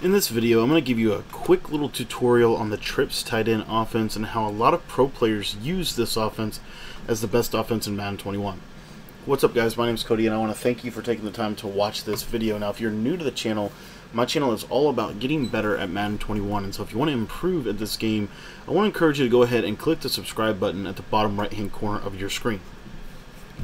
In this video, I'm going to give you a quick little tutorial on the trips tight end offense and how a lot of pro players use this offense as the best offense in Madden 21. What's up guys, my name is Cody and I want to thank you for taking the time to watch this video. Now if you're new to the channel, my channel is all about getting better at Madden 21 and so if you want to improve at this game, I want to encourage you to go ahead and click the subscribe button at the bottom right hand corner of your screen.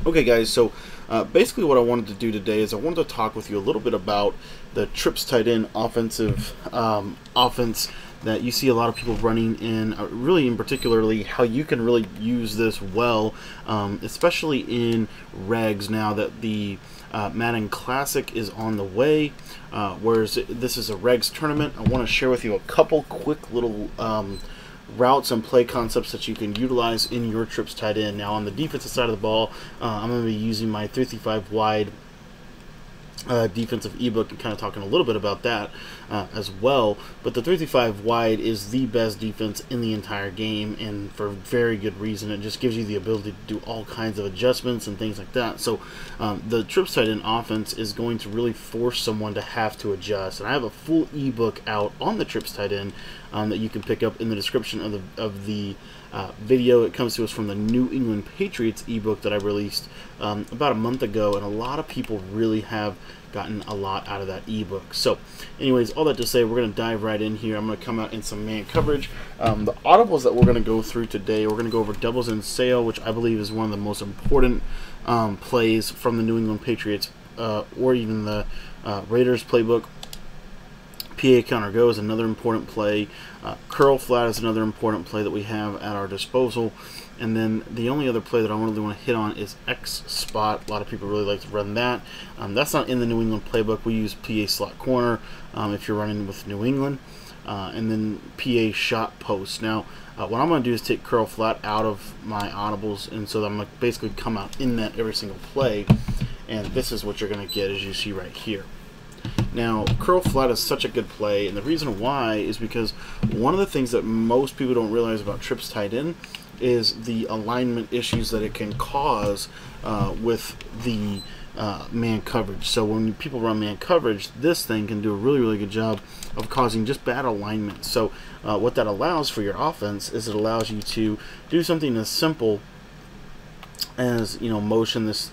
Okay guys, so uh, basically what I wanted to do today is I wanted to talk with you a little bit about the trips tight end offensive um, offense that you see a lot of people running in, uh, really in particularly how you can really use this well, um, especially in regs now that the uh, Madden Classic is on the way, uh, whereas this is a regs tournament. I want to share with you a couple quick little um, routes and play concepts that you can utilize in your trips tight end. Now on the defensive side of the ball, uh, I'm going to be using my 335 wide uh, defensive ebook and kind of talking a little bit about that uh, as well. But the 335 wide is the best defense in the entire game, and for very good reason. It just gives you the ability to do all kinds of adjustments and things like that. So um, the trips tight end offense is going to really force someone to have to adjust. And I have a full ebook out on the trips tight end um, that you can pick up in the description of the of the uh, video. It comes to us from the New England Patriots ebook that I released um, about a month ago, and a lot of people really have gotten a lot out of that ebook. So, anyways, all that to say, we're going to dive right in here. I'm going to come out in some man coverage. Um, the audibles that we're going to go through today, we're going to go over doubles in sail, which I believe is one of the most important um, plays from the New England Patriots uh, or even the uh, Raiders playbook. PA counter go is another important play. Uh, curl flat is another important play that we have at our disposal. And then the only other play that I really want to hit on is X spot. A lot of people really like to run that. Um, that's not in the New England playbook. We use PA slot corner um, if you're running with New England. Uh, and then PA shot post. Now, uh, what I'm going to do is take curl flat out of my audibles, and so I'm going to basically come out in that every single play. And this is what you're going to get as you see right here. Now, curl flat is such a good play, and the reason why is because one of the things that most people don't realize about trips tight end is the alignment issues that it can cause uh, with the uh, man coverage. So when people run man coverage, this thing can do a really, really good job of causing just bad alignment. So uh, what that allows for your offense is it allows you to do something as simple as you know motion this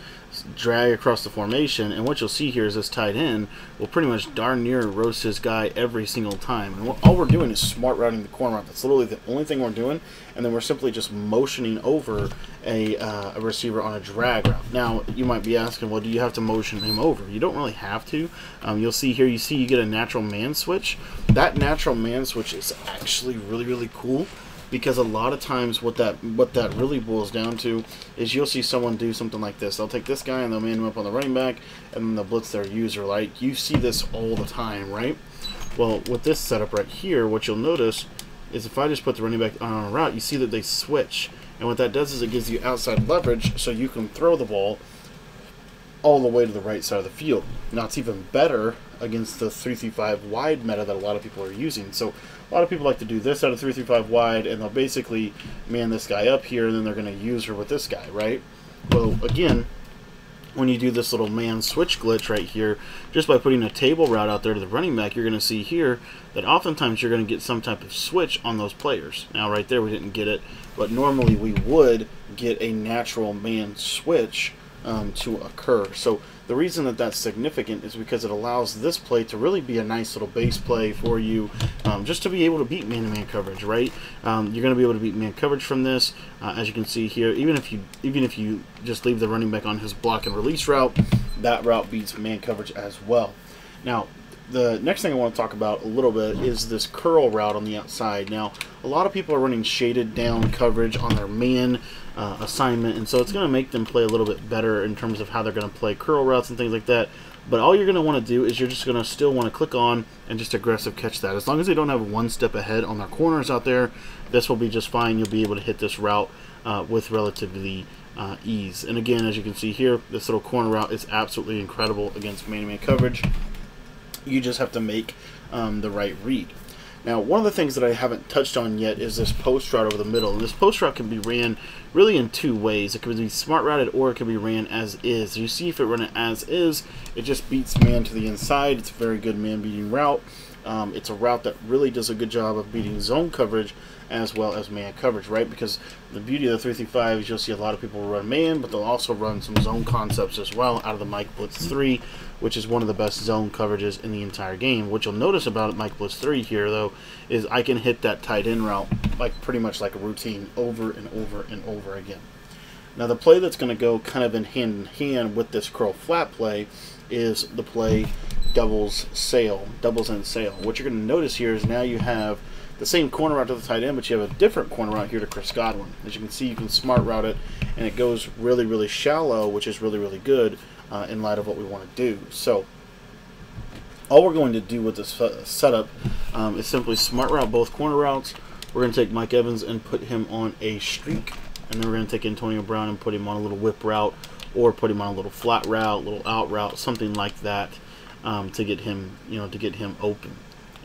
drag across the formation, and what you'll see here is this tight end will pretty much darn near roast his guy every single time. And all we're doing is smart routing the corner. That's literally the only thing we're doing, and then we're simply just motioning over a, uh, a receiver on a drag route. Now, you might be asking, well, do you have to motion him over? You don't really have to. Um, you'll see here, you see you get a natural man switch. That natural man switch is actually really, really cool because a lot of times what that what that really boils down to is you'll see someone do something like this. They'll take this guy and they'll man him up on the running back and then they'll blitz their user. Like you see this all the time, right? Well, with this setup right here, what you'll notice is if I just put the running back on a route, you see that they switch. And what that does is it gives you outside leverage so you can throw the ball all the way to the right side of the field. Now it's even better against the 335 wide meta that a lot of people are using. So a lot of people like to do this out of 335 wide and they'll basically man this guy up here and then they're going to user with this guy, right? Well, again, when you do this little man switch glitch right here, just by putting a table route out there to the running back, you're going to see here that oftentimes you're going to get some type of switch on those players. Now, right there, we didn't get it, but normally we would get a natural man switch um, to occur. So the reason that that's significant is because it allows this play to really be a nice little base play for you, um, just to be able to beat man-to-man -man coverage. Right? Um, you're going to be able to beat man coverage from this, uh, as you can see here. Even if you even if you just leave the running back on his block and release route, that route beats man coverage as well. Now, the next thing I want to talk about a little bit is this curl route on the outside. Now, a lot of people are running shaded down coverage on their man uh, assignment, and so it's going to make them play a little bit better in terms of how they're going to play curl routes and things like that. But all you're going to want to do is you're just going to still want to click on and just aggressive catch that. As long as they don't have one step ahead on their corners out there, this will be just fine. You'll be able to hit this route uh, with relatively uh, ease. And again, as you can see here, this little corner route is absolutely incredible against man-to-man -man coverage. You just have to make um, the right read. Now, one of the things that I haven't touched on yet is this post route over the middle. And this post route can be ran really in two ways. It can be smart routed or it can be ran as is. You see if it run it as is, it just beats man to the inside. It's a very good man beating route. Um, it's a route that really does a good job of beating zone coverage as well as man coverage, right? Because the beauty of the 335 is you'll see a lot of people run man, but they'll also run some zone concepts as well out of the Mike Blitz 3, which is one of the best zone coverages in the entire game. What you'll notice about Mike Blitz 3 here, though, is I can hit that tight end route like pretty much like a routine over and over and over again. Now the play that's going to go kind of in hand in hand with this curl flat play is the play doubles sail, doubles and sail. What you're going to notice here is now you have the same corner route to the tight end, but you have a different corner route here to Chris Godwin. As you can see, you can smart route it, and it goes really, really shallow, which is really, really good uh, in light of what we want to do. So all we're going to do with this setup um, is simply smart route both corner routes. We're going to take Mike Evans and put him on a streak, and then we're going to take Antonio Brown and put him on a little whip route, or put him on a little flat route, little out route, something like that um, to get him, you know, to get him open.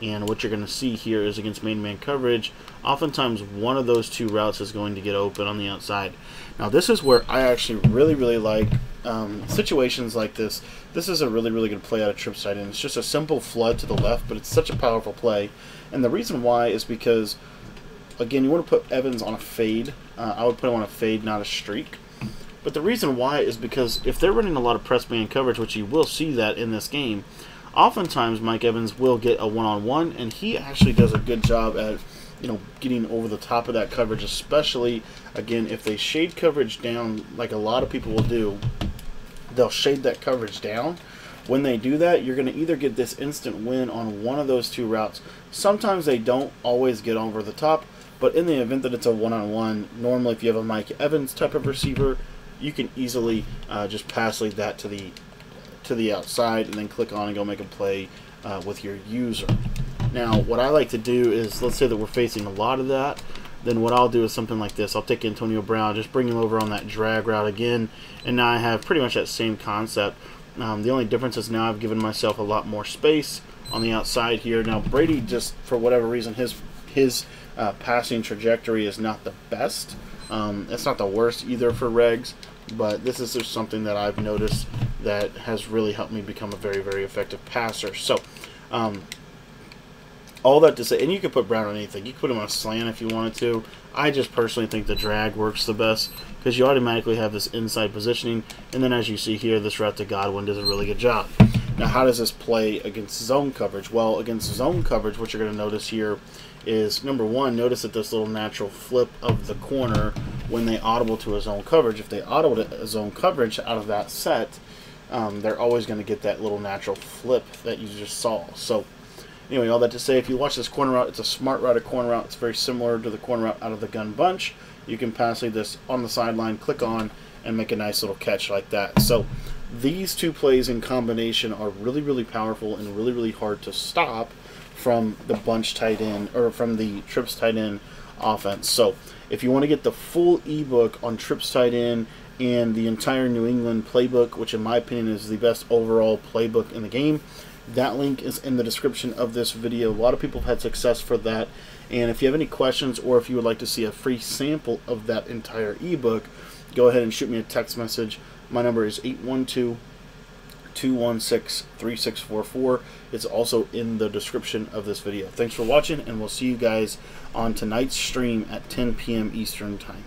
And what you're going to see here is against main man coverage, oftentimes one of those two routes is going to get open on the outside. Now this is where I actually really, really like um, situations like this. This is a really, really good play out of trip side, and it's just a simple flood to the left, but it's such a powerful play. And the reason why is because, again, you want to put Evans on a fade. Uh, I would put him on a fade, not a streak. But the reason why is because if they're running a lot of press man coverage, which you will see that in this game, oftentimes Mike Evans will get a one-on-one, and he actually does a good job at you know getting over the top of that coverage, especially again if they shade coverage down like a lot of people will do. They'll shade that coverage down. When they do that, you're going to either get this instant win on one of those two routes. Sometimes they don't always get over the top, but in the event that it's a one-on-one, -on -one, normally if you have a Mike Evans type of receiver, you can easily uh, just pass lead that to the to the outside and then click on and go make a play uh, with your user. Now, what I like to do is, let's say that we're facing a lot of that, then what I'll do is something like this. I'll take Antonio Brown, just bring him over on that drag route again, and now I have pretty much that same concept. Um, the only difference is now I've given myself a lot more space on the outside here. Now, Brady just, for whatever reason, his his uh, passing trajectory is not the best. Um, it's not the worst either for regs, but this is just something that I've noticed that has really helped me become a very, very effective passer. So, um, all that to say, and you could put Brown on anything. You could put him on a slant if you wanted to. I just personally think the drag works the best because you automatically have this inside positioning, and then as you see here, this route to Godwin does a really good job. Now, how does this play against zone coverage? Well, against zone coverage, what you're going to notice here is number one, notice that this little natural flip of the corner when they audible to a zone coverage. If they audible to a zone coverage out of that set, um, they're always going to get that little natural flip that you just saw. So, anyway, all that to say, if you watch this corner route, it's a smart route, a corner route. It's very similar to the corner route out of the gun bunch. You can pass this on the sideline, click on, and make a nice little catch like that. So, these two plays in combination are really, really powerful and really, really hard to stop from the bunch tight end or from the trips tight end offense. So if you want to get the full ebook on trips tight end and the entire New England playbook, which in my opinion is the best overall playbook in the game, that link is in the description of this video. A lot of people have had success for that. And if you have any questions or if you would like to see a free sample of that entire ebook, go ahead and shoot me a text message. My number is 812 216 3644. It's also in the description of this video. Thanks for watching, and we'll see you guys on tonight's stream at 10 p.m. Eastern Time.